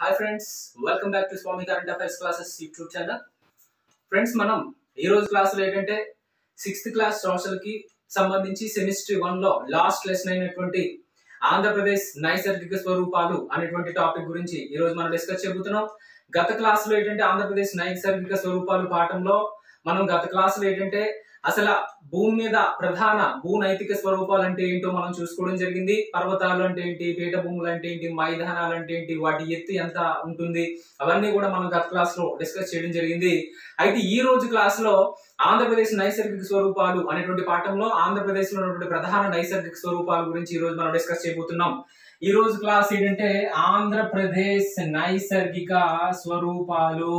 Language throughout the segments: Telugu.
Hi friends welcome back to Swami current affairs classes YouTube channel friends మనం ఈ రోజు క్లాసులో ఏంటంటే సిక్స్త్ క్లాస్ సంవత్సరాలకి సంబంధించి సెమిస్టర్ వన్లో లాస్ట్ లెసన్ అయినటువంటి ఆంధ్రప్రదేశ్ నైసర్గిక స్వరూపాలు అనేటువంటి టాపిక్ గురించి ఈ రోజు మనం డిస్కస్ చేయబోతున్నాం. గత క్లాసులో ఏంటంటే ఆంధ్రప్రదేశ్ నైసర్గిక స్వరూపాలు పాఠంలో మనం గత క్లాసులు ఏంటంటే అసలు భూమి మీద ప్రధాన భూ నైతిక స్వరూపాలు అంటే ఏంటో మనం చూసుకోవడం జరిగింది. పర్వతాలు అంటే ఏంటి పీఠభూములు అంటే ఏంటి మైదానాలు అంటే ఏంటి వాటి ఎత్తు ఎంత ఉంటుంది? అవన్నీ కూడా మనం గత క్లాస్లో డిస్కస్ చేయడం జరిగింది. అయితే ఈ రోజు క్లాస్లో ఆంధ్రప్రదేశ్ నైసర్గిక స్వరూపాలు అనేటువంటి పాఠంలో ఆంధ్రప్రదేశ్లో ఉన్నటువంటి ప్రధాన నైసర్గిక స్వరూపాల గురించి ఈ రోజు మనం డిస్కస్ చేయబోతున్నాం. ఈ రోజు క్లాస్ ఏంటంటే ఆంధ్రప్రదేశ్ నైసర్గిక స్వరూపాలు.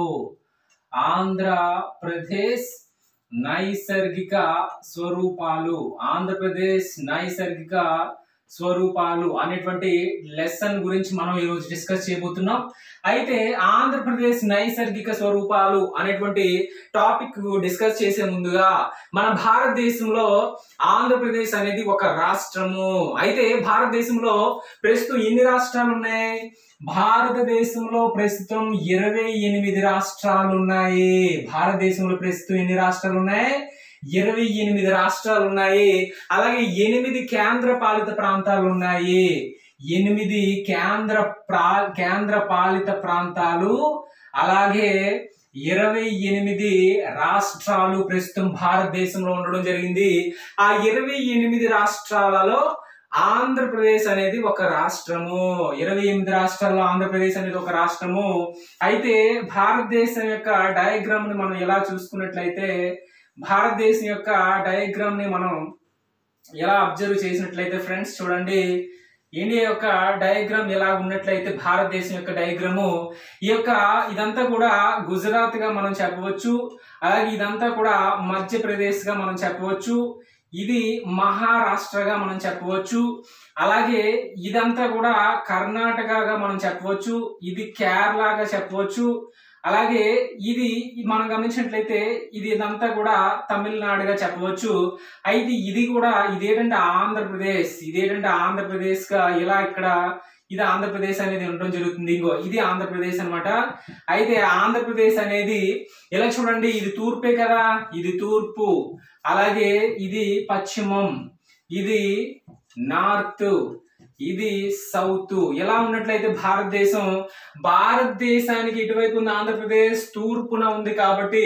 ఆంధ్రప్రదేశ్ నైసర్గిక స్వరూపాలు. ఆంధ్రప్రదేశ్ నైసర్గిక స్వరూపాలు అనేటువంటి లెసన్ గురించి మనం ఈరోజు డిస్కస్ చేయబోతున్నాం. అయితే ఆంధ్రప్రదేశ్ నైసర్గిక స్వరూపాలు అనేటువంటి టాపిక్ డిస్కస్ చేసే ముందుగా మన భారతదేశంలో ఆంధ్రప్రదేశ్ అనేది ఒక రాష్ట్రము. అయితే భారతదేశంలో ప్రస్తుతం ఎన్ని రాష్ట్రాలు ఉన్నాయి? భారతదేశంలో ప్రస్తుతం ఇరవై ఎనిమిది రాష్ట్రాలు ఉన్నాయి. భారతదేశంలో ప్రస్తుతం ఎన్ని రాష్ట్రాలు ఉన్నాయి? ఇరవై ఎనిమిది రాష్ట్రాలు ఉన్నాయి అలాగే ఎనిమిది కేంద్ర పాలిత ప్రాంతాలు ఉన్నాయి ఎనిమిది కేంద్ర ప్రా కేంద్ర పాలిత ప్రాంతాలు అలాగే ఇరవై ఎనిమిది రాష్ట్రాలు ప్రస్తుతం భారతదేశంలో ఉండడం జరిగింది. ఆ ఇరవై ఎనిమిది రాష్ట్రాలలో ఆంధ్రప్రదేశ్ అనేది ఒక రాష్ట్రము. ఇరవై ఎనిమిది రాష్ట్రాల్లో ఆంధ్రప్రదేశ్ అనేది ఒక రాష్ట్రము. అయితే భారతదేశం యొక్క డయాగ్రామ్ని మనం ఎలా చూసుకున్నట్లయితే భారతదేశం యొక్క డయాగ్రామ్ని మనం ఎలా అబ్జర్వ్ చేసినట్లయితే ఫ్రెండ్స్ చూడండి. ఇండియా యొక్క డయాగ్రామ్ ఎలా ఉన్నట్లయితే భారతదేశం యొక్క డయాగ్రాము ఈ యొక్క ఇదంతా కూడా గుజరాత్గా మనం చెప్పవచ్చు. అలాగే ఇదంతా కూడా మధ్యప్రదేశ్గా మనం చెప్పవచ్చు. ఇది మహారాష్ట్రగా మనం చెప్పవచ్చు. అలాగే ఇదంతా కూడా కర్ణాటకగా మనం చెప్పవచ్చు. ఇది కేరళగా చెప్పవచ్చు. అలాగే ఇది మనం గమనించినట్లయితే ఇది ఇదంతా కూడా తమిళనాడుగా చెప్పవచ్చు. అయితే ఇది కూడా ఇదేంటంటే ఆంధ్రప్రదేశ్ ఇదేంటంటే ఆంధ్రప్రదేశ్గా ఇలా ఇక్కడ ఇది ఆంధ్రప్రదేశ్ అనేది ఉండడం జరుగుతుంది. ఇంకో ఇది ఆంధ్రప్రదేశ్ అన్నమాట. అయితే ఆంధ్రప్రదేశ్ అనేది ఇలా చూడండి ఇది తూర్పే కదా ఇది తూర్పు అలాగే ఇది పశ్చిమం ఇది నార్త్ ఇది సౌత్. ఎలా ఉన్నట్లయితే భారతదేశం భారతదేశానికి ఇటువైపు ఉన్న ఆంధ్రప్రదేశ్ తూర్పున ఉంది కాబట్టి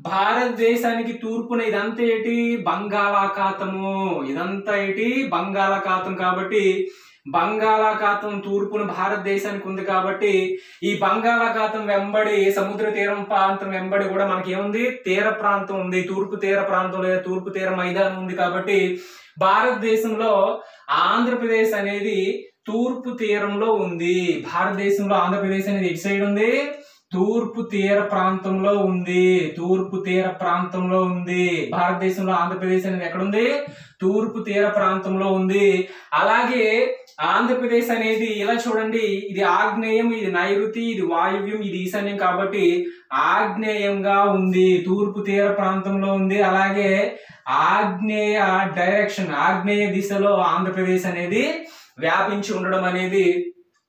భారతదేశానికి తూర్పున ఇదంతా ఏంటి? బంగాళాఖాతము. ఇదంతా ఏంటి? బంగాళాఖాతం కాబట్టి బంగాళాఖాతం తూర్పున భారతదేశానికి ఉంది కాబట్టి ఈ బంగాళాఖాతం వెంబడి సముద్ర తీరం ప్రాంతం వెంబడి కూడా మనకి ఏముంది తీర ప్రాంతం ఉంది. తూర్పు తీర ప్రాంతం లేదా తూర్పు తీర మైదానం ఉంది కాబట్టి భారతదేశంలో ఆంధ్రప్రదేశ్ అనేది తూర్పు తీరంలో ఉంది. భారతదేశంలో ఆంధ్రప్రదేశ్ అనేది ఎటు సైడ్ ఉంది. తూర్పు తీర ప్రాంతంలో ఉంది. తూర్పు తీర ప్రాంతంలో ఉంది. భారతదేశంలో ఆంధ్రప్రదేశ్ అనేది ఎక్కడుంది? తూర్పు తీర ప్రాంతంలో ఉంది. అలాగే ఆంధ్రప్రదేశ్ అనేది ఇలా చూడండి. ఇది ఆగ్నేయం ఇది నైరుతి ఇది వాయువ్యం ఇది ఈశాన్యం కాబట్టి ఆగ్నేయంగా ఉంది. తూర్పు తీర ప్రాంతంలో ఉంది. అలాగే ఆగ్నేయ డైరెక్షన్ ఆగ్నేయ దిశలో ఆంధ్రప్రదేశ్ అనేది వ్యాపించి ఉండడం అనేది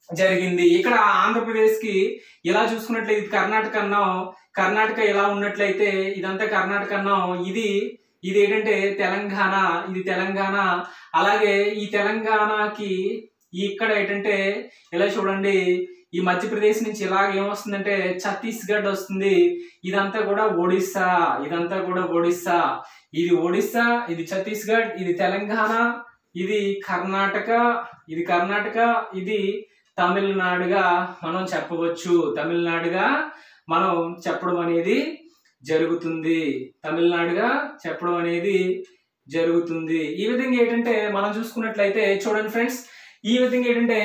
జరిగింది. ఇక్కడ ఆంధ్రప్రదేశ్కి ఇలా చూసుకున్నట్లయితే ఇది కర్ణాటక అన్నాం. కర్ణాటక ఎలా ఉన్నట్లయితే ఇదంతా కర్ణాటక అన్నాం. ఇది ఇది ఏంటంటే తెలంగాణ ఇది తెలంగాణ. అలాగే ఈ తెలంగాణకి ఇక్కడ ఏంటంటే ఇలా చూడండి ఈ మధ్యప్రదేశ్ నుంచి ఇలాగ ఏమొస్తుందంటే ఛత్తీస్గఢ్ వస్తుంది. ఇదంతా కూడా ఒడిస్సా ఇదంతా కూడా ఒడిస్సా. ఇది ఒడిస్సా ఇది ఛత్తీస్గఢ్ ఇది తెలంగాణ ఇది కర్ణాటక ఇది కర్ణాటక ఇది తమిళనాడుగా మనం చెప్పవచ్చు. తమిళనాడుగా మనం చెప్పడం అనేది జరుగుతుంది. తమిళనాడుగా చెప్పడం అనేది జరుగుతుంది. ఈ విధంగా ఏంటంటే మనం చూసుకున్నట్లయితే చూడండి ఫ్రెండ్స్ ఈ విధంగా ఏంటంటే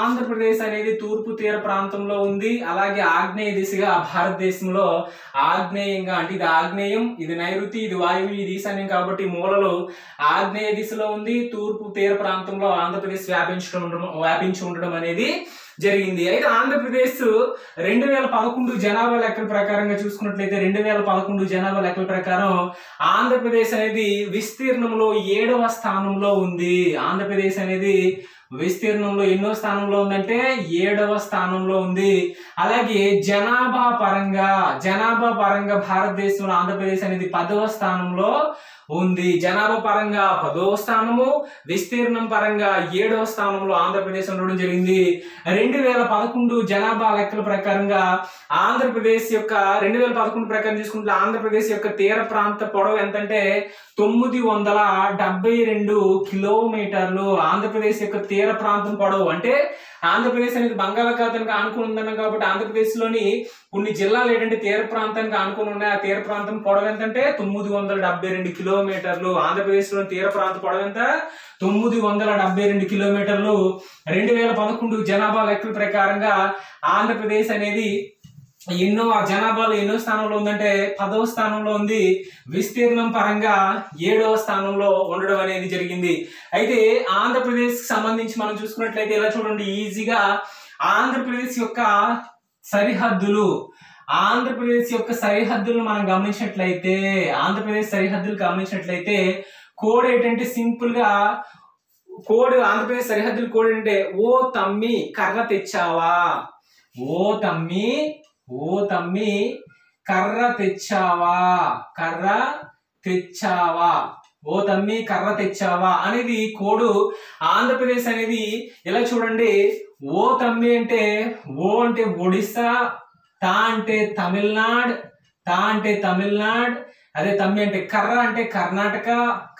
ఆంధ్రప్రదేశ్ అనేది తూర్పు తీర ప్రాంతంలో ఉంది. అలాగే ఆగ్నేయ దిశగా భారతదేశంలో ఆగ్నేయంగా అంటే ఇది ఆగ్నేయం ఇది నైరుతి ఇది వాయువు ఇది ఈశాన్యం కాబట్టి మూలలు ఆగ్నేయ దిశలో ఉంది. తూర్పు తీర ప్రాంతంలో ఆంధ్రప్రదేశ్ వ్యాపించడం ఉండడం వ్యాపించి ఉండడం అనేది జరిగింది. అయితే ఆంధ్రప్రదేశ్ రెండు వేల పదకొండు జనాభా లెక్కల ప్రకారంగా చూసుకున్నట్లయితే రెండు వేల పదకొండు జనాభా లెక్కల ప్రకారం ఆంధ్రప్రదేశ్ అనేది విస్తీర్ణంలో ఏడవ స్థానంలో ఉంది. ఆంధ్రప్రదేశ్ అనేది విస్తీర్ణంలో ఎన్నో స్థానంలో ఉందంటే ఏడవ స్థానంలో ఉంది. అలాగే జనాభా పరంగా జనాభా పరంగా భారతదేశంలో ఆంధ్రప్రదేశ్ అనేది పదవ స్థానంలో ఉంది. జనాభా పరంగా పదవ స్థానము విస్తీర్ణం పరంగా ఏడవ స్థానంలో ఆంధ్రప్రదేశ్ ఉండడం జరిగింది. రెండు వేల పదకొండు జనాభా లెక్కల ప్రకారంగా ఆంధ్రప్రదేశ్ యొక్క రెండు వేల పదకొండు ప్రకారం చూసుకుంటే ఆంధ్రప్రదేశ్ యొక్క తీర ప్రాంత పొడవు ఎంతంటే తొమ్మిది వందల డెబ్బై రెండు కిలోమీటర్లు ఆంధ్రప్రదేశ్ యొక్క తీర ప్రాంతం పొడవు. అంటే ఆంధ్రప్రదేశ్ అనేది బంగాళాఖాతానికి ఆనుకుని ఉందన్నాం కాబట్టి ఆంధ్రప్రదేశ్లోని కొన్ని జిల్లాలు ఏంటంటే తీర ప్రాంతానికి ఆనుకుని ఉన్నాయి. ఆ తీర ప్రాంతం పొడవు ఎంతంటే తొమ్మిది వందల డెబ్బై రెండు కిలో కిలోమీటర్లు. ఆంధ్రప్రదేశ్లోని తీర ప్రాంత పొడవు ఎంత? తొమ్మిది వందల డెబ్బై రెండు కిలోమీటర్లు. రెండు వేల పదకొండు జనాభా లెక్కల ప్రకారంగా ఆంధ్రప్రదేశ్ అనేది ఎన్నో ఆ జనాభాలో ఎన్నో స్థానంలో ఉందంటే పదవ స్థానంలో ఉంది. విస్తీర్ణం పరంగా ఏడవ స్థానంలో ఉండడం అనేది జరిగింది. అయితే ఆంధ్రప్రదేశ్కి సంబంధించి మనం చూసుకున్నట్లయితే ఇలా చూడండి ఈజీగా ఆంధ్రప్రదేశ్ యొక్క సరిహద్దులు ఆంధ్రప్రదేశ్ యొక్క సరిహద్దులను మనం గమనించినట్లయితే ఆంధ్రప్రదేశ్ సరిహద్దులు గమనించినట్లయితే కోడ్ ఏంటంటే సింపుల్గా కోడ్ ఆంధ్రప్రదేశ్ సరిహద్దుల కోడ్ ఏంటంటే ఓ తమ్మి కర్ర తెచ్చావా? ఓ తమ్మి ఓ తమ్మి కర్ర తెచ్చావా? కర్ర తెచ్చావా? ఓ తమ్మి కర్ర తెచ్చావా? అనేది కోడు. ఆంధ్రప్రదేశ్ అనేది ఇలా చూడండి ఓ తమ్మి అంటే ఓ అంటే ఒడిస్సా తా అంటే తమిళనాడు తా అంటే తమిళనాడు అదే తమ్మి అంటే కర్ర అంటే కర్ణాటక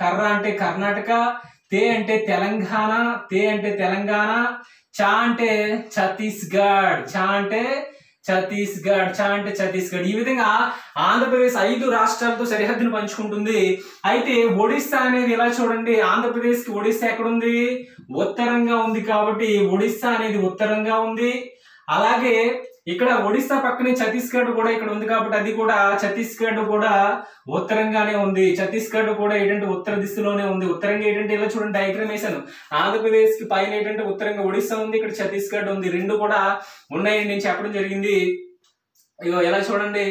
కర్ర అంటే కర్ణాటక తే అంటే తెలంగాణ తే అంటే తెలంగాణ చా అంటే ఛత్తీస్గఢ్ చా అంటే ఛత్తీస్గఢ్ చా అంటే ఛత్తీస్గఢ్. ఈ విధంగా ఆంధ్రప్రదేశ్ ఐదు రాష్ట్రాలతో సరిహద్దును పంచుకుంటుంది. అయితే ఒడిస్సా అనేది ఇలా చూడండి? ఆంధ్రప్రదేశ్కి ఒడిస్సా ఎక్కడుంది? ఉత్తరంగా ఉంది కాబట్టి ఒడిస్సా అనేది ఉత్తరంగా ఉంది. అలాగే ఇక్కడ ఒడిస్సా పక్కనే ఛత్తీస్గఢ్ కూడా ఇక్కడ ఉంది కాబట్టి అది కూడా ఛత్తీస్గఢ్ కూడా ఉత్తరంగానే ఉంది. ఛత్తీస్గఢ్ కూడా ఏంటంటే ఉత్తర దిశలోనే ఉంది. ఉత్తరంగా ఏంటంటే ఇలా చూడండి డయాగ్రామ్ వేశాను. ఆంధ్రప్రదేశ్కి పైన ఏంటంటే ఉత్తరంగా ఒడిస్సా ఉంది ఇక్కడ ఛత్తీస్గఢ్ ఉంది. రెండు కూడా ఉన్నాయని నేను చెప్పడం జరిగింది. ఇగో ఎలా చూడండి?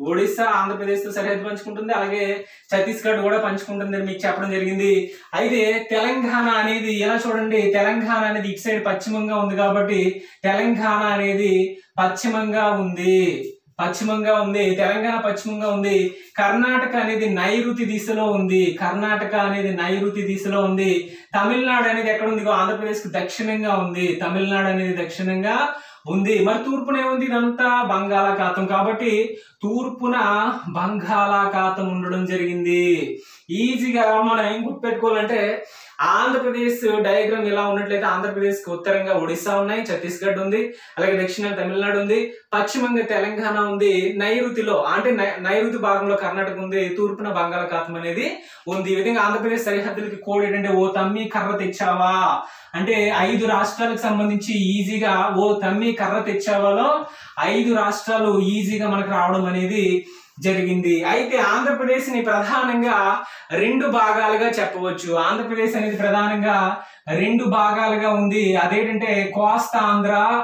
ఒడిస్సా ఆంధ్రప్రదేశ్తో సరిహద్దు పంచుకుంటుంది. అలాగే ఛత్తీస్గఢ్ కూడా పంచుకుంటుంది. అని మీకు చెప్పడం జరిగింది. అయితే తెలంగాణ అనేది ఎలా చూడండి? తెలంగాణ అనేది ఇటు సైడ్ పశ్చిమంగా ఉంది కాబట్టి తెలంగాణ అనేది పశ్చిమంగా ఉంది. పశ్చిమంగా ఉంది. తెలంగాణ పశ్చిమంగా ఉంది. కర్ణాటక అనేది నైరుతి దిశలో ఉంది. కర్ణాటక అనేది నైరుతి దిశలో ఉంది. తమిళనాడు అనేది ఎక్కడ ఉంది? ఆంధ్రప్రదేశ్ దక్షిణంగా ఉంది. తమిళనాడు అనేది దక్షిణంగా ఉంది. మరి తూర్పున ఏముంది? ఇదంతా బంగాళాఖాతం. కాబట్టి తూర్పున బంగాళాఖాతం ఉండడం జరిగింది. ఈజీగా మనం ఏం గుర్తుపెట్టుకోవాలంటే ఆంధ్రప్రదేశ్ డయాగ్రామ్ ఇలా ఉన్నట్లయితే ఆంధ్రప్రదేశ్కి ఉత్తరంగా ఒడిశా ఉన్నాయి ఛత్తీస్గఢ్ ఉంది అలాగే దక్షిణ తమిళనాడు ఉంది పశ్చిమంగా తెలంగాణ ఉంది నైరుతిలో అంటే నై- నైరుతి భాగంలో కర్ణాటక ఉంది తూర్పున బంగాళాఖాతం అనేది ఉంది. ఈ విధంగా ఆంధ్రప్రదేశ్ సరిహద్దులకి కోడ్ ఏంటంటే ఓ తమ్మి కర్ర తెచ్చావా? అంటే ఐదు రాష్ట్రాలకు సంబంధించి ఈజీగా ఓ తమ్మి కర్ర తెచ్చావాలో ఐదు రాష్ట్రాలు ఈజీగా మనకు రావడం అనేది జరిగింది. అయితే ఆంధ్రప్రదేశ్ని ప్రధానంగా రెండు భాగాలుగా చెప్పవచ్చు. ఆంధ్రప్రదేశ్ అనేది ప్రధానంగా రెండు భాగాలుగా ఉంది. అదేంటంటే కోస్తాంధ్ర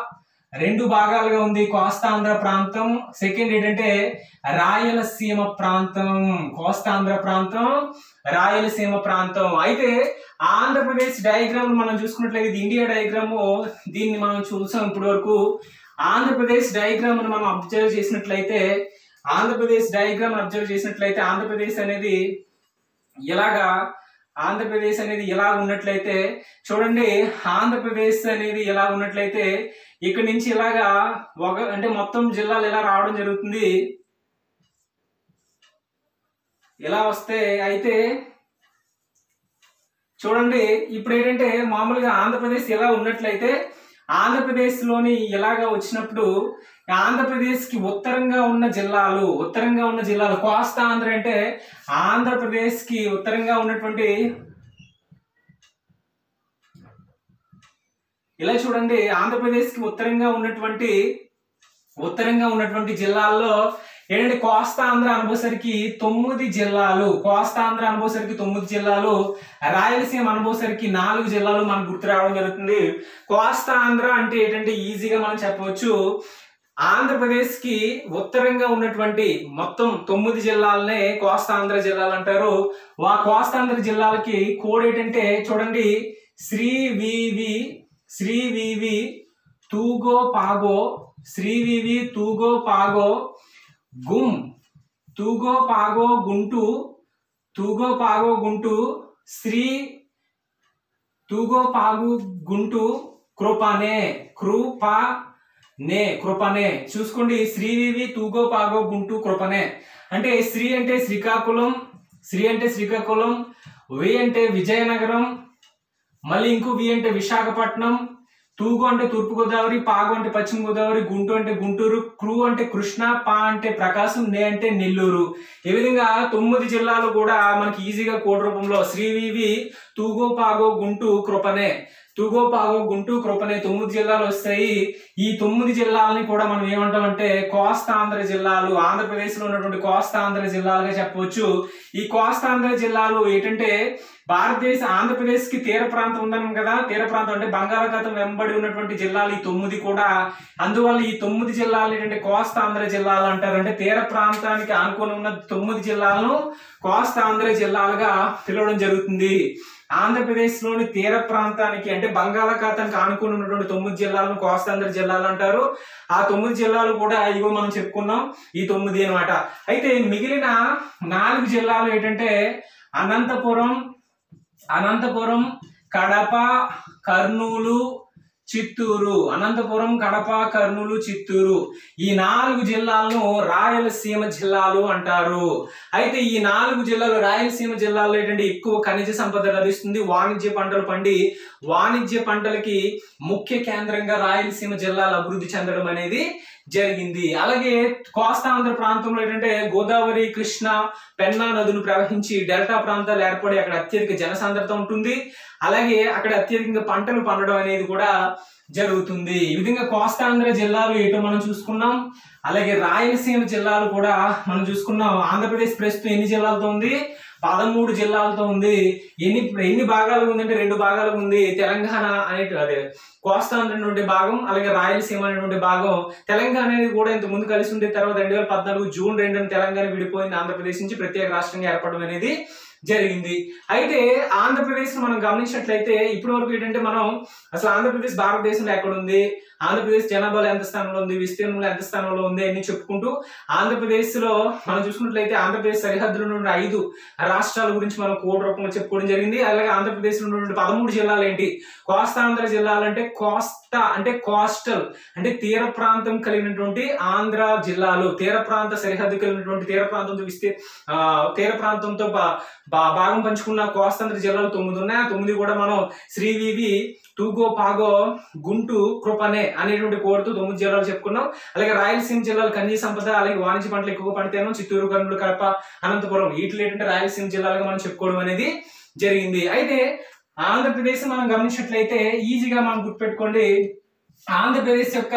రెండు భాగాలుగా ఉంది. కోస్తాంధ్ర ప్రాంతం. సెకండ్ ఏంటంటే రాయలసీమ ప్రాంతం. కోస్తాంధ్ర ప్రాంతం రాయలసీమ ప్రాంతం. అయితే ఆంధ్రప్రదేశ్ డయాగ్రామ్ మనం చూసుకున్నట్లయితే ఇది ఇండియా డయాగ్రామ్. దీన్ని మనం చూసాం ఇప్పటి వరకు ఆంధ్రప్రదేశ్ డయాగ్రామ్ మనం అబ్జర్వ్ చేసినట్లయితే ఆంధ్రప్రదేశ్ డయాగ్రామ్ అబ్జర్వ్ చేసినట్లయితే ఆంధ్రప్రదేశ్ అనేది ఇలాగా ఆంధ్రప్రదేశ్ అనేది ఇలా ఉన్నట్లయితే చూడండి ఆంధ్రప్రదేశ్ అనేది ఇలా ఉన్నట్లయితే ఇక్కడ నుంచి ఇలాగా ఒక అంటే మొత్తం జిల్లాలు ఇలా రావడం జరుగుతుంది. ఇలా వస్తే అయితే చూడండి ఇప్పుడు ఏంటంటే మామూలుగా ఆంధ్రప్రదేశ్ ఇలా ఉన్నట్లయితే ఆంధ్రప్రదేశ్లోని ఇలాగా వచ్చినప్పుడు ఆంధ్రప్రదేశ్కి ఉత్తరంగా ఉన్న జిల్లాలు ఉత్తరంగా ఉన్న జిల్లాలు కోస్తా ఆంధ్ర అంటే ఆంధ్రప్రదేశ్కి ఉత్తరంగా ఉన్నటువంటి ఇలా చూడండి ఆంధ్రప్రదేశ్కి ఉత్తరంగా ఉన్నటువంటి ఉత్తరంగా ఉన్నటువంటి జిల్లాల్లో ఏంటంటే కోస్తాంధ్ర అనుభవసరికి తొమ్మిది జిల్లాలు కోస్తాంధ్ర అనుభవసరికి తొమ్మిది జిల్లాలు రాయలసీమ అనుభవసరికి నాలుగు జిల్లాలు మనకు గుర్తు రావడం జరుగుతుంది. కోస్తాంధ్ర అంటే ఏంటంటే ఈజీగా మనం చెప్పవచ్చు. ఆంధ్రప్రదేశ్కి ఉత్తరంగా ఉన్నటువంటి మొత్తం తొమ్మిది జిల్లాలనే కోస్తాంధ్ర జిల్లాలు అంటారు. ఆ కోస్తాంధ్ర జిల్లాలకి కోడ్ ఏంటంటే చూడండి శ్రీ వివి శ్రీ వివి తూగో పాగో శ్రీ వివి తూగో పాగో గుమ్ తూగో పాగో గుంటు తూగో పాగో గుంటు శ్రీ తూగో పాగు గుంటు కృపనే కృపా నే కృపనే. చూసుకోండి శ్రీదేవి తూగో పాగో గుంటు కృపనే. అంటే శ్రీ అంటే శ్రీకాకుళం శ్రీ అంటే శ్రీకాకుళం వి అంటే విజయనగరం మళ్ళీ ఇంకో వి అంటే విశాఖపట్నం తూగు అంటే తూర్పు గోదావరి పాగు అంటే పశ్చిమ గోదావరి గుంటూ అంటే గుంటూరు క్రూ అంటే కృష్ణ పా అంటే ప్రకాశం నే అంటే నెల్లూరు. ఈ విధంగా తొమ్మిది జిల్లాలు కూడా మనకి ఈజీగా కోడ్ రూపంలో శ్రీవివి తూగో పాగో గుంటూ కృపనే. తూగో పాగో గుంటూ కృపనే తొమ్మిది జిల్లాలు వస్తాయి. ఈ తొమ్మిది జిల్లాలని కూడా మనం ఏమంటామంటే కోస్తాంధ్ర జిల్లాలు ఆంధ్రప్రదేశ్లో ఉన్నటువంటి కోస్తాంధ్ర జిల్లాలుగా చెప్పవచ్చు. ఈ కోస్తాంధ్ర జిల్లాలు ఏంటంటే భారతదేశ ఆంధ్రప్రదేశ్కి తీర ప్రాంతం ఉందన్నాం కదా. తీర ప్రాంతం అంటే బంగాళాఖాతం వెంబడి ఉన్నటువంటి జిల్లాలు ఈ తొమ్మిది కూడా. అందువల్ల ఈ తొమ్మిది జిల్లాలు ఏంటంటే కోస్తాంధ్ర జిల్లాలు అంటారు. అంటే తీర ప్రాంతానికి ఆనుకొని ఉన్న తొమ్మిది జిల్లాలను కోస్తాంధ్ర జిల్లాలుగా పిలవడం జరుగుతుంది. ఆంధ్రప్రదేశ్లోని తీర ప్రాంతానికి అంటే బంగాళాఖాతానికి ఆనుకుని ఉన్నటువంటి తొమ్మిది జిల్లాలను కోస్తాంధ్ర జిల్లాలు అంటారు. ఆ తొమ్మిది జిల్లాలు కూడా ఇగో మనం చెప్పుకున్నాం. ఈ తొమ్మిది అన్నమాట. అయితే మిగిలిన నాలుగు జిల్లాలు ఏంటంటే అనంతపురం అనంతపురం కడప కర్నూలు చిత్తూరు. అనంతపురం కడప కర్నూలు చిత్తూరు. ఈ నాలుగు జిల్లాలను రాయలసీమ జిల్లాలు అంటారు. అయితే ఈ నాలుగు జిల్లాలు రాయలసీమ జిల్లాలో ఏంటంటే ఎక్కువ ఖనిజ సంపద లభిస్తుంది. వాణిజ్య పంటలు పండి వాణిజ్య పంటలకి ముఖ్య కేంద్రంగా రాయలసీమ జిల్లాలు అభివృద్ధి చెందడం అనేది జరిగింది. అలాగే కోస్తాంధ్ర ప్రాంతంలో ఏంటంటే గోదావరి కృష్ణ పెన్నా నదులు ప్రవహించి డెల్టా ప్రాంతాలు ఏర్పడి అక్కడ అత్యధిక జనసాంద్రత ఉంటుంది. అలాగే అక్కడ అత్యధికంగా పంటలు పండడం అనేది కూడా జరుగుతుంది. ఈ విధంగా కోస్తాంధ్ర జిల్లాలు ఏటో మనం చూసుకున్నాం. అలాగే రాయలసీమ జిల్లాలు కూడా మనం చూసుకున్నాం. ఆంధ్రప్రదేశ్ ప్రస్తుతం ఎన్ని జిల్లాలతో ఉంది? పదమూడు జిల్లాలతో ఉంది. ఎన్ని ఎన్ని భాగాలు ఉందంటే రెండు భాగాలు ఉంది. తెలంగాణ అనే అదే కోస్తా అనేటువంటి భాగం అలాగే రాయలసీమ అనేటువంటి భాగం. తెలంగాణ అనేది కూడా ఇంత ముందు కలిసి ఉండే తర్వాత రెండు వేల పద్నాలుగు జూన్ రెండున తెలంగాణ విడిపోయింది. ఆంధ్రప్రదేశ్ నుంచి ప్రత్యేక రాష్ట్రంగా ఏర్పడడం అనేది జరిగింది. అయితే ఆంధ్రప్రదేశ్ మనం గమనించినట్లయితే ఇప్పటి వరకు ఏంటంటే మనం అసలు ఆంధ్రప్రదేశ్ భారతదేశంలో ఎక్కడ ఉంది ఆంధ్రప్రదేశ్ జనాభాలో ఎంత స్థానంలో ఉంది? విస్తీర్ణంలో ఎంత స్థానంలో ఉంది? అని చెప్పుకుంటూ ఆంధ్రప్రదేశ్లో మనం చూసుకున్నట్లయితే ఆంధ్రప్రదేశ్ సరిహద్దులో నుండి ఐదు రాష్ట్రాల గురించి మనం కోడ్ రూపంలో చెప్పుకోవడం జరిగింది. అలాగే ఆంధ్రప్రదేశ్లో ఉన్నటువంటి పదమూడు జిల్లాలు ఏంటి? కోస్తాంధ్ర జిల్లాలు అంటే కోస్తా అంటే కోస్టల్ అంటే తీర ప్రాంతం కలిగినటువంటి ఆంధ్ర జిల్లాలు. తీర ప్రాంత సరిహద్దు కలిగినటువంటి తీర ప్రాంతంతో విస్తీ తీర ప్రాంతంతో బా- భాగం పంచుకున్న కోస్తాంధ్ర జిల్లాలు తొమ్మిది ఉన్నాయి. ఆ తొమ్మిది కూడా మనం శ్రీవివి తూగో పాగో గుంటు కృపనే అనేటువంటి కోడుతూ తొమ్మిది జిల్లాలు చెప్పుకున్నాం. అలాగే రాయలసీమ జిల్లాలు ఖనిజ సంపద అలాగే వాణిజ్య పంటలు ఎక్కువగా పండితేనో చిత్తూరు కర్నూలు కడప అనంతపురం వీటిలో ఏంటంటే రాయలసీమ జిల్లాలుగా మనం చెప్పుకోవడం అనేది జరిగింది. అయితే ఆంధ్రప్రదేశ్ మనం గమనించినట్లయితే ఈజీగా మనం గుర్తుపెట్టుకోండి. ఆంధ్రప్రదేశ్ యొక్క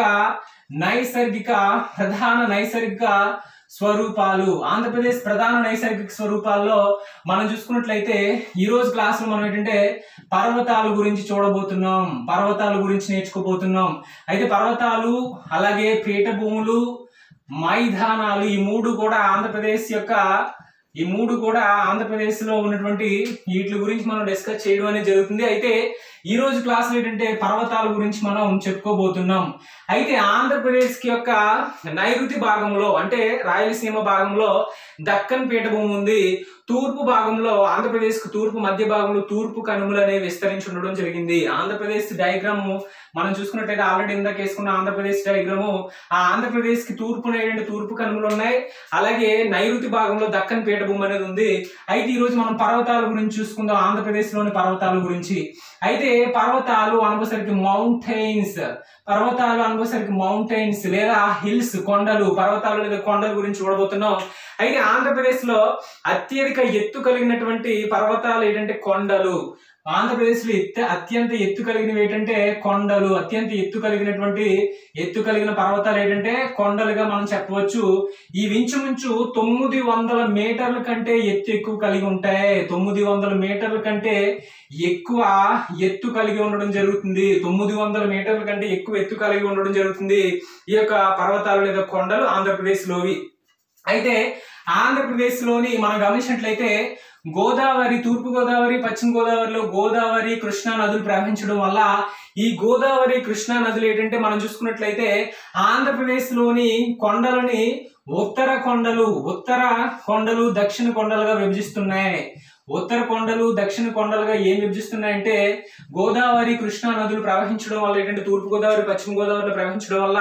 నైసర్గిక ప్రధాన నైసర్గిక స్వరూపాలు. ఆంధ్రప్రదేశ్ ప్రధాన నైసర్గిక స్వరూపాల్లో మనం చూసుకున్నట్లయితే ఈ రోజు క్లాసులో మనం ఏంటంటే పర్వతాల గురించి చూడబోతున్నాం పర్వతాల గురించి నేర్చుకోబోతున్నాం. అయితే పర్వతాలు అలాగే పీఠభూములు మైదానాలు ఈ మూడు కూడా ఆంధ్రప్రదేశ్ యొక్క ఈ మూడు కూడా ఆంధ్రప్రదేశ్లో ఉన్నటువంటి వీటి గురించి మనం డిస్కస్ చేయడం అనేది జరుగుతుంది. అయితే ఈ రోజు క్లాస్ ఏంటంటే పర్వతాల గురించి మనం చెప్పుకోబోతున్నాం. అయితే ఆంధ్రప్రదేశ్కి యొక్క నైరుతి భాగంలో అంటే రాయలసీమ భాగంలో దక్కన్ పీఠభూమి ఉంది. తూర్పు భాగంలో ఆంధ్రప్రదేశ్కు తూర్పు మధ్య భాగంలో తూర్పు కనుమలు అనేవి విస్తరించి ఉండడం జరిగింది. ఆంధ్రప్రదేశ్ డయాగ్రామ్ మనం చూసుకున్నట్టయితే ఆల్రెడీ ఇందాక వేసుకున్న ఆంధ్రప్రదేశ్ డయాగ్రాము ఆ ఆంధ్రప్రదేశ్కి తూర్పున ఏంటంటే తూర్పు కనుమలు ఉన్నాయి. అలాగే నైరుతి భాగంలో దక్కన్ పీఠభూమి అనేది ఉంది. అయితే ఈరోజు మనం పర్వతాల గురించి చూసుకుందాం ఆంధ్రప్రదేశ్లోని పర్వతాల గురించి. అయితే పర్వతాలు అనపసరికి మౌంటైన్స్ పర్వతాలు అనుకోసరికి మౌంటైన్స్ లేదా హిల్స్ కొండలు పర్వతాలు లేదా కొండల గురించి చూడబోతున్నాం. అయితే ఆంధ్రప్రదేశ్లో అత్యధిక ఎత్తు కలిగినటువంటి పర్వతాలు ఏంటంటే కొండలు. ఆంధ్రప్రదేశ్లో ఎత్తు అత్యంత ఎత్తు కలిగినవి ఏంటంటే కొండలు అత్యంత ఎత్తు కలిగినటువంటి ఎత్తు కలిగిన పర్వతాలు ఏంటంటే కొండలుగా మనం చెప్పవచ్చు. ఈ వించుమించు తొమ్మిది వందల మీటర్ల కంటే ఎత్తు ఎక్కువ కలిగి ఉంటాయి. తొమ్మిది వందల మీటర్ల కంటే ఎక్కువ ఎత్తు కలిగి ఉండడం జరుగుతుంది. తొమ్మిది వందల మీటర్ల కంటే ఎక్కువ ఎత్తు కలిగి ఉండడం జరుగుతుంది. ఈ యొక్క పర్వతాలు లేదా కొండలు ఆంధ్రప్రదేశ్లోవి. అయితే ఆంధ్రప్రదేశ్లోని మనం గమనించినట్లయితే గోదావరి తూర్పు గోదావరి పశ్చిమ గోదావరిలో గోదావరి కృష్ణా నదులు ప్రవహించడం వల్ల ఈ గోదావరి కృష్ణా నదులు ఏంటంటే మనం చూసుకున్నట్లయితే ఆంధ్రప్రదేశ్లోని కొండలని ఉత్తర కొండలు ఉత్తర కొండలు దక్షిణ కొండలుగా విభజిస్తున్నాయి. ఉత్తర కొండలు దక్షిణ కొండలుగా ఏం విభజిస్తున్నాయంటే గోదావరి కృష్ణా నదులు ప్రవహించడం వల్ల ఏంటంటే తూర్పు గోదావరి పశ్చిమ గోదావరిలో ప్రవహించడం వల్ల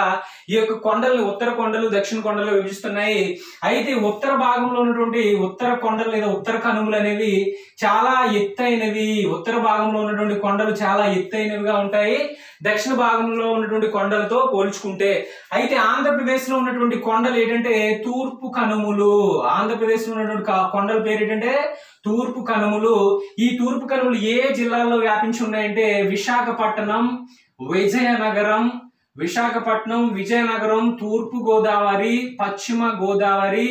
ఈ యొక్క కొండలు ఉత్తర కొండలు దక్షిణ కొండలు విభజిస్తున్నాయి. అయితే ఉత్తర భాగంలో ఉన్నటువంటి ఉత్తర కొండలు లేదా ఉత్తర కనుమలు అనేవి చాలా ఎత్తైనవి. ఉత్తర భాగంలో ఉన్నటువంటి కొండలు చాలా ఎత్తైనవిగా ఉంటాయి. దక్షిణ భాగంలో ఉన్నటువంటి కొండలతో పోల్చుకుంటే అయితే ఆంధ్రప్రదేశ్లో ఉన్నటువంటి కొండలు ఏంటంటే తూర్పు కనుమలు. ఆంధ్రప్రదేశ్లో ఉన్నటువంటి కొండల పేరు ఏంటంటే తూర్పు కనుమలు ఈ తూర్పు కనుమలు ఏ జిల్లాలో వ్యాపించి ఉన్నాయంటే విశాఖపట్నం విజయనగరం విశాఖపట్నం విజయనగరం తూర్పు గోదావరి పశ్చిమ గోదావరి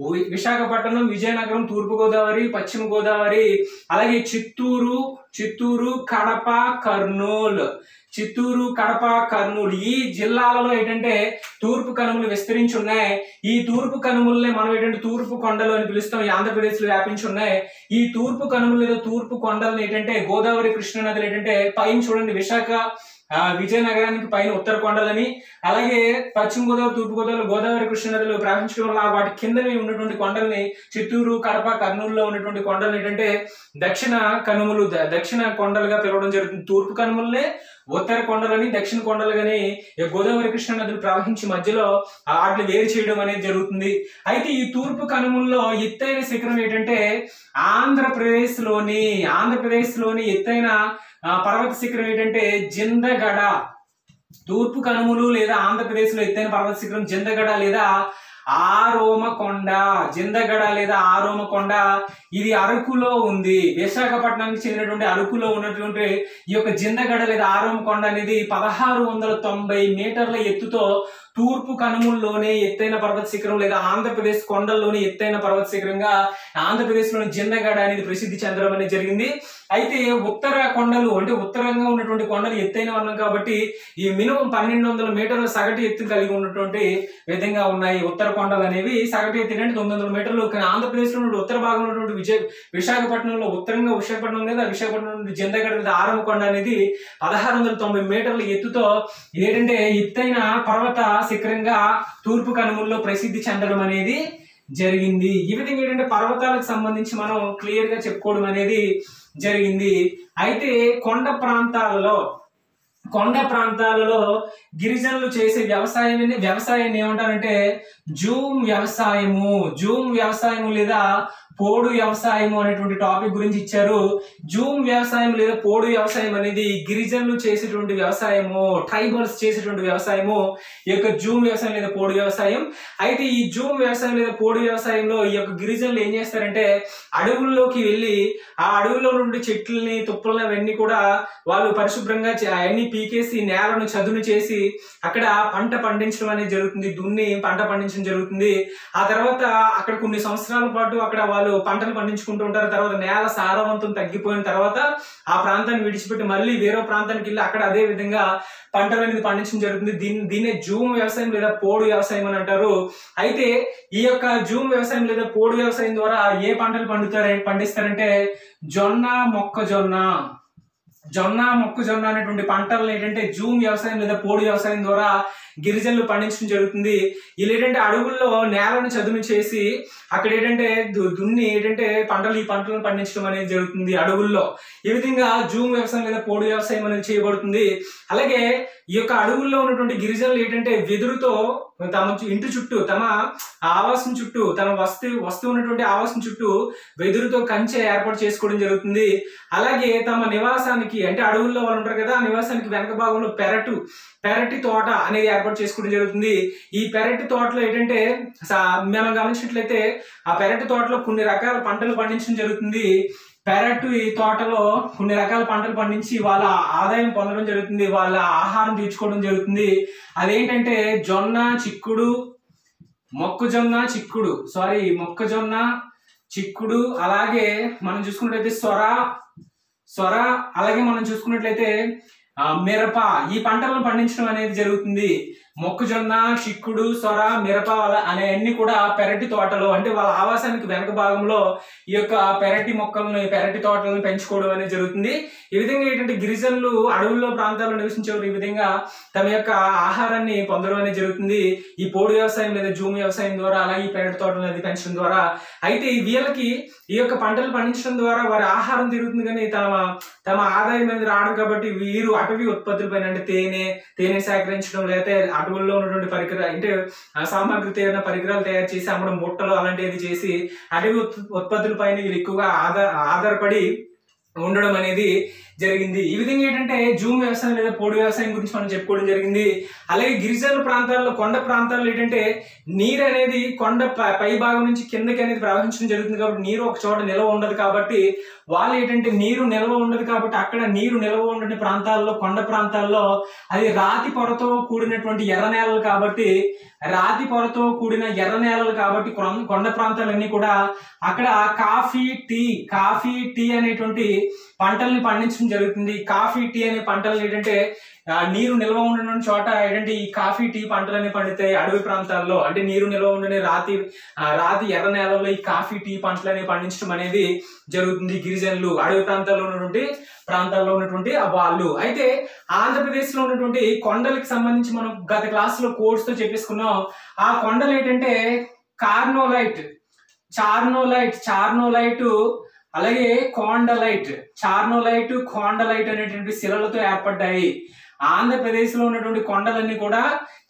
విశాఖపట్నం విజయనగరం తూర్పు గోదావరి పశ్చిమ గోదావరి అలాగే చిత్తూరు చిత్తూరు కడప కర్నూలు. చిత్తూరు కడప కర్నూలు ఈ జిల్లాలలో ఏంటంటే తూర్పు కనుమలు విస్తరించి ఉన్నాయి. ఈ తూర్పు కనుమల్ని మనం ఏంటంటే తూర్పు కొండలు అని పిలుస్తాం. ఈ ఆంధ్రప్రదేశ్లో వ్యాపించి ఉన్నాయి. ఈ తూర్పు కనుమలు లేదా తూర్పు కొండలను ఏంటంటే గోదావరి కృష్ణా నదులు ఏంటంటే పైన చూడండి విశాఖ విజయనగరానికి పైన ఉత్తర కొండలని అలాగే పశ్చిమ గోదావరి తూర్పు గోదావరి గోదావరి కృష్ణనదులు ప్రవహించడం వల్ల వాటి కింద ఉన్నటువంటి కొండల్ని చిత్తూరు కడప కర్నూలులో ఉన్నటువంటి కొండలు ఏంటంటే దక్షిణ కనుమలు దక్షిణ కొండలుగా పిలవడం జరుగుతుంది. తూర్పు కనుమలనే ఉత్తర కొండలని దక్షిణ కొండలుగాని గోదావరి కృష్ణ నదులు ప్రవహించి మధ్యలో వాటిని వేరు చేయడం అనేది జరుగుతుంది. అయితే ఈ తూర్పు కనుమల్లో ఎత్తైన శిఖరం ఏంటంటే ఆంధ్రప్రదేశ్లోని ఆంధ్రప్రదేశ్లోని ఎత్తైన పర్వత శిఖరం ఏంటంటే జిందగడ. తూర్పు కనుమలు లేదా ఆంధ్రప్రదేశ్లో ఎత్తైన పర్వత శిఖరం జిందగడ లేదా ఆరోమకొండ. జిందగడ లేదా ఆరోమకొండ. ఇది అరకులో ఉంది. విశాఖపట్నానికి చెందినటువంటి అరకులో ఉన్నటువంటి ఈ యొక్క జిందగడ లేదా ఆరోమకొండ అనేది పదహారు వందల తొంభై మీటర్ల ఎత్తుతో తూర్పు కనుమల్లోనే ఎత్తైన పర్వత శిఖరం లేదా ఆంధ్రప్రదేశ్ కొండల్లోని ఎత్తైన పర్వత శిఖరంగా ఆంధ్రప్రదేశ్లోని జిన్నగడ అనేది ప్రసిద్ధి చెందడం అనేది జరిగింది. అయితే ఉత్తర కొండలు అంటే ఉత్తరంగా ఉన్నటువంటి కొండలు ఎత్తైన వర్ణం కాబట్టి ఈ మినిమం పన్నెండు వందల మీటర్ల సగటు ఎత్తు కలిగి ఉన్నటువంటి విధంగా ఉన్నాయి ఉత్తర కొండలు అనేవి. సగటు ఎత్తు అంటే తొమ్మిది వందల మీటర్లు. కానీ ఆంధ్రప్రదేశ్లో ఉత్తర భాగంలో ఉన్నటువంటి విజయ విశాఖపట్నంలో ఉత్తరంగా విశాఖపట్నం లేదా విశాఖపట్నం నుండి జిందగడ మీద ఆరమకొండ అనేది పదహారు వందల తొంభై మీటర్ల ఎత్తుతో ఏంటంటే ఎత్తైన పర్వత శిఖరంగా తూర్పు కనుమల్లో ప్రసిద్ధి చెందడం అనేది జరిగింది. ఈ విధంగా ఏంటంటే పర్వతాలకు సంబంధించి మనం క్లియర్గా చెప్పుకోవడం అనేది జరిగింది. అయితే కొండ ప్రాంతాలలో కొండ ప్రాంతాలలో గిరిజనులు చేసే వ్యవసాయం వ్యవసాయాన్ని ఏమంటారంటే జూమ్ వ్యవసాయము. జూమ్ వ్యవసాయము లేదా పోడు వ్యవసాయం అనేటువంటి టాపిక్ గురించి ఇచ్చారు. జూమ్ వ్యవసాయం లేదా పోడు వ్యవసాయం అనేది గిరిజనులు చేసేటువంటి వ్యవసాయము ట్రైబల్స్ చేసేటువంటి వ్యవసాయము. ఈ యొక్క జూమ్ వ్యవసాయం లేదా పోడు వ్యవసాయం. అయితే ఈ జూమ్ వ్యవసాయం లేదా పోడు వ్యవసాయంలో ఈ యొక్క గిరిజనులు ఏం చేస్తారంటే అడవుల్లోకి వెళ్ళి ఆ అడవుల్లో నుండి చెట్లని తుప్పలని అవన్నీ కూడా వాళ్ళు పరిశుభ్రంగా అవన్నీ పీకేసి నేలను చదును చేసి అక్కడ పంట పండించడం అనేది జరుగుతుంది. దున్ని పంట పండించడం జరుగుతుంది. ఆ తర్వాత అక్కడ కొన్ని సంవత్సరాల పాటు అక్కడ వాళ్ళు పంటలు పండించుకుంటూ ఉంటారు తర్వాత నేల సారవంతం తగ్గిపోయిన తర్వాత ఆ ప్రాంతాన్ని విడిచిపెట్టి మళ్ళీ వేరే ప్రాంతానికి వెళ్ళి అక్కడ అదే విధంగా పంటలు అనేది పండించడం జరుగుతుంది. దీన్ని దీన్నే జూమ్ వ్యవసాయం లేదా పోడు వ్యవసాయం అని అంటారు. అయితే ఈ యొక్క జూమ్ వ్యవసాయం లేదా పోడు వ్యవసాయం ద్వారా ఏ పంటలు పండుతారు పండిస్తారంటే జొన్న మొక్కజొన్న. జొన్న మొక్కజొన్న అనేటువంటి పంటలను ఏంటంటే జూమ్ వ్యవసాయం లేదా పోడు వ్యవసాయం ద్వారా గిరిజనులు పండించడం జరుగుతుంది. వీళ్ళు ఏంటంటే అడవుల్లో నేలను చదును చేసి అక్కడ ఏంటంటే దున్ని ఏంటంటే పంటలు ఈ పంటలను పండించడం అనేది జరుగుతుంది అడవుల్లో. ఈ విధంగా జూమ్ వ్యవసాయం లేదా పోడు వ్యవసాయం అనేది చేయబడుతుంది. అలాగే ఈ యొక్క అడవుల్లో ఉన్నటువంటి గిరిజనులు ఏంటంటే వెదురుతో తమ ఇంటి చుట్టూ తమ ఆవాసం చుట్టూ తమ వస్తు వస్తువు ఉన్నటువంటి ఆవాసం చుట్టూ వెదురుతో కంచె ఏర్పాటు చేసుకోవడం జరుగుతుంది. అలాగే తమ నివాసానికి అంటే అడవుల్లో వాళ్ళు ఉంటారు కదా ఆ నివాసానికి వెనక భాగంలో పెరటు పెరటి తోట అనేది ఏర్పాటు చేసుకోవడం జరుగుతుంది. ఈ పెరటి తోటలో ఏంటంటే మనం గమనించినట్లయితే ఆ పెరటి తోటలో కొన్ని రకాల పంటలు పండించడం జరుగుతుంది. పెరటు ఈ తోటలో కొన్ని రకాల పంటలు పండించి వాళ్ళ ఆదాయం పొందడం జరుగుతుంది. వాళ్ళ ఆహారం తీర్చుకోవడం జరుగుతుంది. అదేంటంటే జొన్న చిక్కుడు మొక్కజొన్న చిక్కుడు సారీ మొక్కజొన్న చిక్కుడు అలాగే మనం చూసుకున్నట్లయితే సొర సొర అలాగే మనం చూసుకున్నట్లయితే మిరప ఈ పంటలను పండించడం అనేది జరుగుతుంది. మొక్కజొన్న చిక్కుడు సొర మిరప అనే అన్ని కూడా పెరటి తోటలు అంటే వాళ్ళ ఆవాసానికి వెనక భాగంలో ఈ యొక్క పెరటి మొక్కలను పెరటి తోటలను పెంచుకోవడం అనేది జరుగుతుంది. ఈ విధంగా ఏంటంటే గిరిజనులు అడవుల్లో ప్రాంతాల్లో నివసించేవారు ఈ విధంగా తమ యొక్క ఆహారాన్ని పొందడం అనేది జరుగుతుంది. ఈ పోడు వ్యవసాయం లేదా జూమ్ వ్యవసాయం ద్వారా అలాగే ఈ పెరటి తోటలు అది పెంచడం ద్వారా. అయితే ఈ వీళ్ళకి ఈ యొక్క పంటలు పండించడం ద్వారా వారి ఆహారం తిరుగుతుంది కానీ తమ తమ ఆదాయం అనేది రావడం కాబట్టి వీరు అటవీ ఉత్పత్తుల పైన అంటే తేనె తేనె సేకరించడం లేకపోతే అటవుల్లో ఉన్నటువంటి పరికరాలు అంటే సామాగ్రి తేన ఏదైనా పరికరాలు తయారు చేసి అమ్మడం బుట్టలు అలాంటివి చేసి అటవీ ఉత్- ఉత్పత్తుల పైన వీళ్ళు ఎక్కువగా ఆధార ఆధారపడి ఉండడం అనేది జరిగింది. ఈ విధంగా ఏంటంటే జూమ్ వ్యవసాయం లేదా పోడు వ్యవసాయం గురించి మనం చెప్పుకోవడం జరిగింది. అలాగే గిరిజన ప్రాంతాల్లో కొండ ప్రాంతాల్లో ఏంటంటే నీరు అనేది కొండ పై భాగం నుంచి కిందకి అనేది ప్రవహించడం జరుగుతుంది కాబట్టి నీరు ఒక చోట నిల్వ ఉండదు కాబట్టి వాళ్ళు ఏంటంటే నీరు నిల్వ ఉండదు కాబట్టి అక్కడ నీరు నిల్వ ఉండని ప్రాంతాల్లో కొండ ప్రాంతాల్లో అది రాతి పొరతో కూడినటువంటి ఎర్ర నేలలు కాబట్టి రాతి పొరతో కూడిన ఎర్ర నేలలు కాబట్టి కొండ ప్రాంతాలన్నీ కూడా అక్కడ కాఫీ టీ కాఫీ టీ అనేటువంటి పంటల్ని పండించడం జరుగుతుంది. కాఫీ టీ అనే పంటలు ఏంటంటే నీరు నిల్వ ఉండడం చోట ఏంటంటే ఈ కాఫీ టీ పంటలని పండితే అడవి ప్రాంతాల్లో అంటే నీరు నిల్వ ఉండని రాతి రాతి ఎర్ర నేలల్లో ఈ కాఫీ టీ పంటలని పండించడం అనేది జరుగుతుంది గిరిజనులు అడవి ప్రాంతాల్లో ఉన్నటువంటి ప్రాంతాల్లో ఉన్నటువంటి వాళ్ళు. అయితే ఆంధ్రప్రదేశ్లో ఉన్నటువంటి కొండలకు సంబంధించి మనం గత క్లాస్లో కోర్స్తో చెప్పేసుకున్నాం. ఆ కొండలు ఏంటంటే కార్నోలైట్ చార్నోలైట్ చార్నోలైట్ అలాగే కోండలైట్. చార్నోలైట్ కోండలైట్ అనేటువంటి శిలలతో ఏర్పడ్డాయి. ఆంధ్రప్రదేశ్లో ఉన్నటువంటి కొండలన్నీ కూడా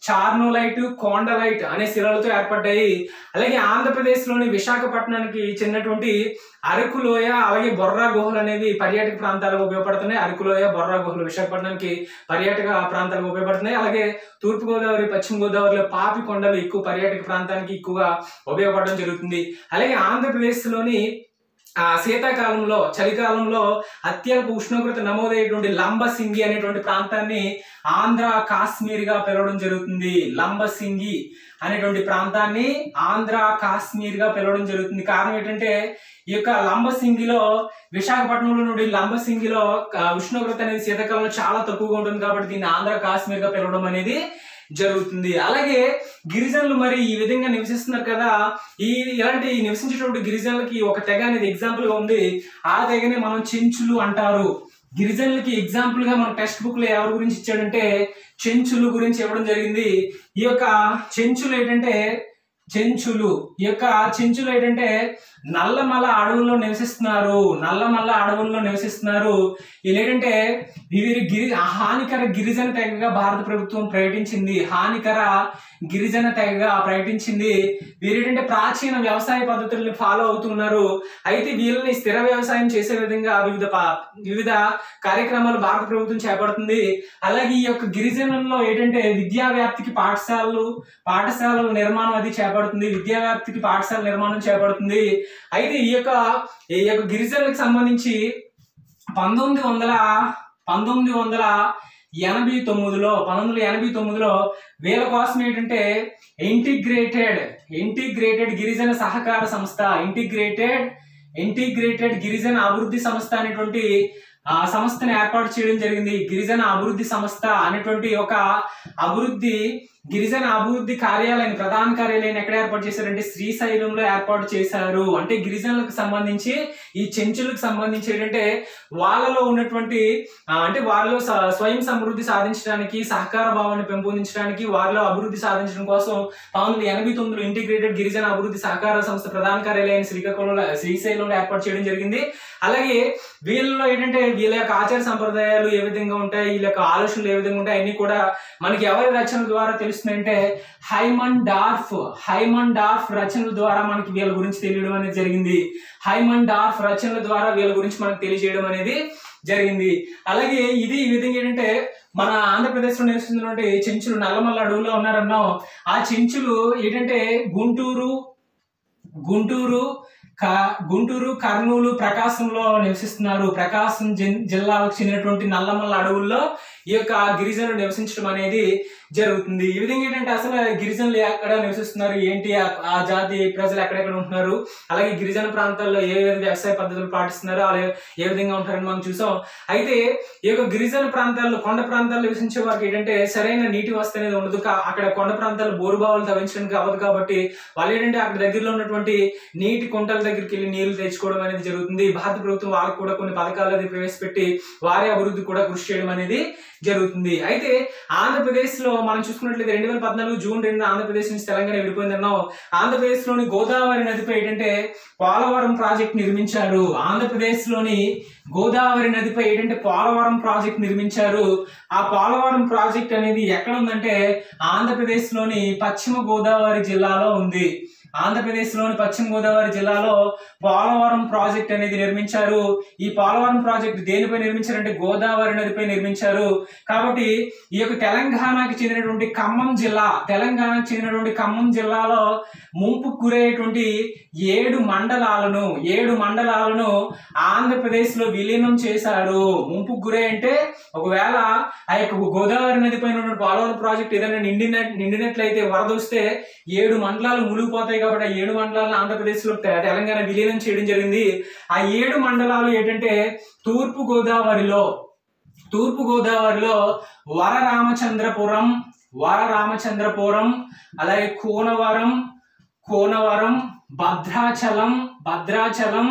చార్నోలైట్ కోండలైట్ అనే శిలలతో ఏర్పడ్డాయి. అలాగే ఆంధ్రప్రదేశ్లోని విశాఖపట్నానికి చెందినటువంటి అరకులోయ అలాగే బొర్రా గుహలు అనేవి పర్యాటక ప్రాంతాలకు ఉపయోగపడుతున్నాయి. అరకులోయ బొర్రా గుహలు విశాఖపట్నానికి పర్యాటక ప్రాంతాలకు ఉపయోగపడుతున్నాయి. అలాగే తూర్పుగోదావరి పశ్చిమ గోదావరిలో పాపి కొండలు ఎక్కువ పర్యాటక ప్రాంతానికి ఎక్కువగా ఉపయోగపడడం జరుగుతుంది. అలాగే ఆంధ్రప్రదేశ్లోని ఆ శీతాకాలంలో చలికాలంలో అత్యల్ప ఉష్ణోగ్రత నమోదయ్యేటువంటి లంబసింగి అనేటువంటి ప్రాంతాన్ని ఆంధ్ర కాశ్మీర్గా పిలవడం జరుగుతుంది. లంబసింగి అనేటువంటి ప్రాంతాన్ని ఆంధ్ర కాశ్మీర్గా పిలవడం జరుగుతుంది. కారణం ఏంటంటే ఈ యొక్క లంబసింగిలో విశాఖపట్నంలో నుండి లంబసింగిలో ఉష్ణోగ్రత అనేది శీతాకాలంలో చాలా తక్కువగా ఉంటుంది కాబట్టి దీన్ని ఆంధ్ర కాశ్మీర్గా పిలవడం అనేది జరుగుతుంది. అలాగే గిరిజనులు మరి ఈ విధంగా నివసిస్తున్నారు కదా ఈ ఇలాంటి నివసించేటువంటి గిరిజనులకి ఒక తెగ అనేది ఎగ్జాంపుల్గా ఉంది. ఆ తెగనే మనం చెంచులు అంటారు. గిరిజనులకి ఎగ్జాంపుల్గా మన టెక్స్ట్ బుక్లో ఎవరి గురించి ఇచ్చాడంటే చెంచులు గురించి ఇవ్వడం జరిగింది. ఈ యొక్క చెంచులు ఏంటంటే చెంచులు. ఈ యొక్క చెంచులు ఏంటంటే నల్లమల అడవుల్లో నివసిస్తున్నారు నల్లమల్ల అడవుల్లో నివసిస్తున్నారు. ఏంటంటే వీరి గిరి హానికర గిరిజన తెగగా భారత ప్రభుత్వం ప్రకటించింది. హానికర గిరిజన తెగగా ప్రకటించింది. వీరేంటంటే ప్రాచీన వ్యవసాయ పద్ధతుల్ని ఫాలో అవుతున్నారు. అయితే వీళ్ళని స్థిర వ్యవసాయం చేసే విధంగా వివిధ వివిధ కార్యక్రమాలు భారత ప్రభుత్వం చేపడుతుంది. అలాగే ఈ యొక్క గిరిజనుల్లో ఏంటంటే విద్యా వ్యాప్తికి పాఠశాలలు పాఠశాలల నిర్మాణం అది చేపడుతుంది. విద్యా వ్యాప్తికి పాఠశాల నిర్మాణం చేపడుతుంది. అయితే ఈ యొక్క ఈ యొక్క గిరిజనులకు సంబంధించి పంతొమ్మిది వందల పంతొమ్మిది వందల ఎనభై తొమ్మిదిలో పంతొమ్మిది వందల ఎనభై తొమ్మిదిలో వీళ్ళ కోసం ఏంటంటే ఇంటిగ్రేటెడ్ ఇంటిగ్రేటెడ్ గిరిజన సహకార సంస్థ ఇంటిగ్రేటెడ్ ఇంటిగ్రేటెడ్ గిరిజన అభివృద్ధి సంస్థ అనేటువంటి ఆ సంస్థను ఏర్పాటు చేయడం జరిగింది. గిరిజన అభివృద్ధి సంస్థ అనేటువంటి ఒక అభివృద్ధి గిరిజన అభివృద్ధి కార్యాలయం ప్రధాన కార్యాలయం ఎక్కడ ఏర్పాటు చేశారంటే శ్రీశైలంలో ఏర్పాటు చేశారు. అంటే గిరిజనులకు సంబంధించి ఈ చెంచులకు సంబంధించి ఏంటంటే వాళ్ళలో ఉన్నటువంటి అంటే వారిలో స్వయం సమృద్ధి సాధించడానికి సహకార భావాన్ని పెంపొందించడానికి వారిలో అభివృద్ధి సాధించడం కోసం పంతొమ్మిది ఎనభై తొమ్మిదిలో ఇంటిగ్రేటెడ్ గిరిజన అభివృద్ధి సహకార సంస్థ ప్రధాన కార్యాలయాన్ని శ్రీకాకుళంలో శ్రీశైలంలో ఏర్పాటు చేయడం జరిగింది. అలాగే వీళ్ళలో ఏంటంటే వీళ్ళ యొక్క ఆచార సంప్రదాయాలు ఏ విధంగా ఉంటాయి వీళ్ళ యొక్క ఆలోచనలు ఏ విధంగా ఉంటాయి అన్ని కూడా మనకి ఎవరి రచనల ద్వారా తెలుస్తుందంటే హైమన్ డార్ఫ్ హైమన్ డార్ఫ్ రచనల ద్వారా మనకి వీళ్ళ గురించి తెలియడం అనేది జరిగింది. హైమన్ డార్ఫ్ రచనల ద్వారా వీళ్ళ గురించి మనకు తెలియజేయడం అనేది జరిగింది. అలాగే ఇది ఈ విధంగా ఏంటంటే మన ఆంధ్రప్రదేశ్లో నివసిస్తున్నటువంటి చెంచులు నల్లమల్ల అడవుల్లో ఉన్నారన్నాం. ఆ చెంచులు ఏంటంటే గుంటూరు గుంటూరు గుంటూరు కర్నూలు ప్రకాశంలో నివసిస్తున్నారు. ప్రకాశం జిల్లాకు చెందినటువంటి నల్లమల్ల అడవుల్లో ఈ యొక్క గిరిజనులు నివసించడం అనేది జరుగుతుంది. ఈ విధంగా ఏంటంటే అసలు గిరిజనులు ఎక్కడ నివసిస్తున్నారు? ఏంటి? ఆ- జాతి ప్రజలు ఎక్కడెక్కడ ఉంటున్నారు? అలాగే గిరిజన ప్రాంతాల్లో ఏ విధంగా వ్యవసాయ పద్ధతులు పాటిస్తున్నారు? అలాగే ఏ విధంగా ఉంటారని మనం చూసాం. అయితే ఈ యొక్క గిరిజన ప్రాంతాల్లో కొండ ప్రాంతాల్లో నివసించే వారికి ఏంటంటే సరైన నీటి వసతి అనేది ఉండదు. అక్కడ కొండ ప్రాంతాల్లో బోరుబావులు తవ్వించడానికి అవ్వదు కాబట్టి వాళ్ళు ఏంటంటే అక్కడ దగ్గరలో ఉన్నటువంటి నీటి కుంటల దగ్గరికి వెళ్ళి నీళ్ళు తెచ్చుకోవడం అనేది జరుగుతుంది. భారత ప్రభుత్వం వాళ్ళకు కూడా కొన్ని పథకాలు అది ప్రవేశపెట్టి వారి అభివృద్ధి కూడా కృషి చేయడం అనేది జరుగుతుంది. అయితే ఆంధ్రప్రదేశ్లో మనం చూసుకున్నట్లయితే రెండు వేల పద్నాలుగు జూన్ రెండు ఆంధ్రప్రదేశ్ నుంచి తెలంగాణ విడిపోయిందన్నాం ఆంధ్రప్రదేశ్లోని గోదావరి నదిపై ఏంటంటే పోలవరం ప్రాజెక్ట్ నిర్మించారు. ఆంధ్రప్రదేశ్లోని గోదావరి నదిపై ఏంటంటే పోలవరం ప్రాజెక్ట్ నిర్మించారు. ఆ పోలవరం ప్రాజెక్ట్ అనేది ఎక్కడ ఉందంటే ఆంధ్రప్రదేశ్లోని పశ్చిమ గోదావరి జిల్లాలో ఉంది. ఆంధ్రప్రదేశ్లోని పశ్చిమ గోదావరి జిల్లాలో పోలవరం ప్రాజెక్ట్ అనేది నిర్మించారు. ఈ పోలవరం ప్రాజెక్ట్ దేనిపై నిర్మించారంటే గోదావరి నదిపై నిర్మించారు. కాబట్టి ఈ యొక్క తెలంగాణకి చెందినటువంటి ఖమ్మం జిల్లా తెలంగాణకు చెందినటువంటి ఖమ్మం జిల్లాలో ముంపు గురయ్యేటువంటి ఏడు మండలాలను ఏడు మండలాలను ఆంధ్రప్రదేశ్లో విలీనం చేశారు. ముంపు గురై అంటే ఒకవేళ ఆ యొక్క గోదావరి నదిపై పోలవరం ప్రాజెక్ట్ ఏదైనా నిండిన నిండినట్లయితే వరద వస్తే ఏడు మండలాలు మునిగిపోతాయి కాబట్టి ఆ ఏడు మండలాలను ఆంధ్రప్రదేశ్లో తెలంగాణ విలీనం చేయడం జరిగింది. ఆ ఏడు మండలాలు ఏంటంటే తూర్పు గోదావరిలో తూర్పు గోదావరిలో వర రామచంద్రపురం వర రామచంద్రపురం అలాగే కోనవరం కోనవరం భద్రాచలం భద్రాచలం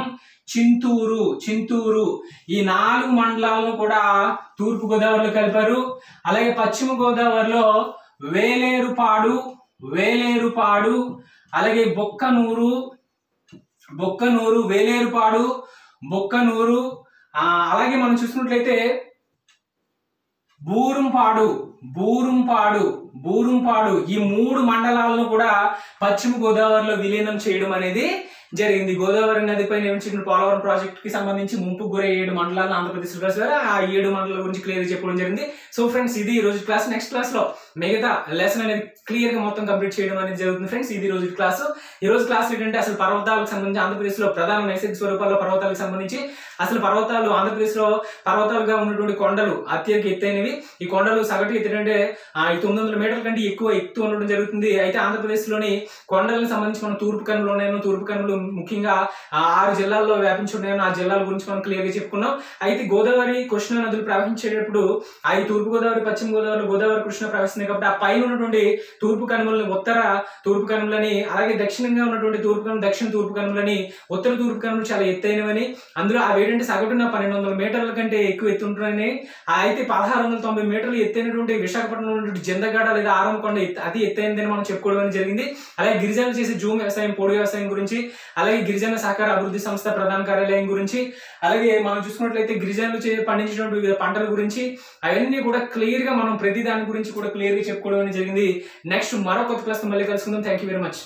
చింతూరు చింతూరు ఈ నాలుగు మండలాలను కూడా తూర్పు గోదావరిలో కలిపారు. అలాగే పశ్చిమ గోదావరిలో వేలేరుపాడు వేలేరుపాడు అలాగే బొక్కనూరు బొక్కనూరు వేలేరుపాడు బొక్కనూరు నూరు అలాగే మనం చూసినట్లయితే బూరుంపాడు బూరుంపాడు బూరుంపాడు ఈ మూడు మండలాలను కూడా పశ్చిమ గోదావరిలో విలీనం చేయడం అనేది జరిగింది. గోదావరి నదిపై నిర్మించిన పోలవరం ప్రాజెక్ట్కి సంబంధించి ముంపు గురే ఏడు మండలాలను ఆంధ్రప్రదేశ్ రాశారు ఆ ఏడు మండలాల గురించి క్లియర్ చెప్పడం జరిగింది. సో ఫ్రెండ్స్ ఇది ఈ రోజు క్లాస్ నెక్స్ట్ క్లాస్లో మిగతా లెసన్ అనేది క్లియర్గా మొత్తం కంప్లీట్ చేయడం అనేది జరుగుతుంది ఫ్రెండ్స్ ఇది ఈ రోజు క్లాస్ ఈ రోజు క్లాస్ ఏంటంటే అసలు పర్వతాలకు సంబంధించి ఆంధ్రప్రదేశ్లో ప్రధాన నైసర్గిక స్వరూపాల్లో పర్వతాలకు సంబంధించి అసలు పర్వతాలు ఆంధ్రప్రదేశ్లో పర్వతాలుగా ఉన్నటువంటి కొండలు అత్యధిక ఎత్తైనవి ఈ కొండలు సగటు ఎత్తు అంటే ఈ తొమ్మిది వందల మీటర్ల కంటే ఎక్కువ ఎత్తు ఉండడం జరుగుతుంది. అయితే ఆంధ్రప్రదేశ్లోని కొండలకు సంబంధించి మనం తూర్పు కనుమలు ఉన్నాయో తూర్పు కనుమలు ముఖ్యంగా ఆరు జిల్లాల్లో వ్యాపించి ఉన్నాయని ఆ జిల్లాల గురించి మనం క్లియర్గా చెప్పుకున్నాం. అయితే గోదావరి కృష్ణా నదులు ప్రవహించేటప్పుడు అవి తూర్పు గోదావరి పశ్చిమ గోదావరి గోదావరి కృష్ణ ప్రవహిస్తున్నాయి కాబట్టి ఆ పైన ఉన్నటువంటి తూర్పు కనుమలని ఉత్తర తూర్పు కనుమలని అలాగే దక్షిణంగా ఉన్నటువంటి తూర్పు కనుమ దక్షిణ తూర్పు కనుమలని ఉత్తర తూర్పు కనుమలు చాలా ఎత్తైనవని అందులో అవి ఏంటంటే సగటున పన్నెండు వందల మీటర్ల కంటే ఎక్కువ ఎత్తుంటున్నాయని ఆ అయితే పదహారు వందల తొంభై మీటర్లు ఎత్తైనటువంటి విశాఖపట్నం ఉన్నటువంటి జందగడ లేదా ఆరంకొండ ఎత్తు అతి ఎత్తైనదని మనం చెప్పుకోవడం జరిగింది. అలాగే గిరిజనులు చేసే జూమ్ వ్యవసాయం పొడి వ్యవసాయం గురించి అలాగే గిరిజన సహకార అభివృద్ధి సంస్థ ప్రధాన కార్యాలయం గురించి అలాగే మనం చూసుకున్నట్లయితే గిరిజనులు చే పండించినటువంటి వివిధ పంటల గురించి అవన్నీ కూడా క్లియర్గా మనం ప్రతి దాని గురించి కూడా క్లియర్గా చెప్పుకోవడం జరిగింది. నెక్స్ట్ మరో కొత్త క్లాస్ మళ్ళీ కలుసుకుందాం. Thank you very much